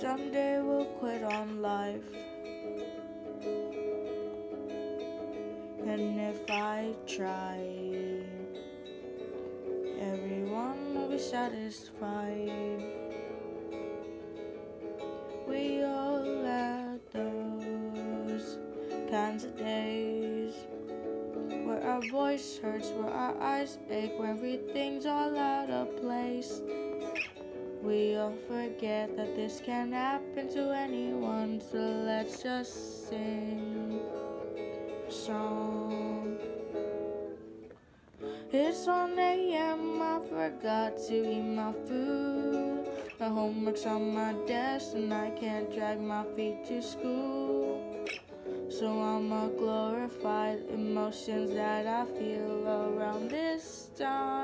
someday we'll quit on life. And if I try, everyone will be satisfied. We all had those kinds of days where our voice hurts, where our eyes ache, where everything's all out of place. We all forget that this can happen to anyone, so let's just sing a song. It's 1 a.m. I forgot to eat my food. My homework's on my desk, and I can't drag my feet to school. So I'ma glorify emotions that I feel around this time.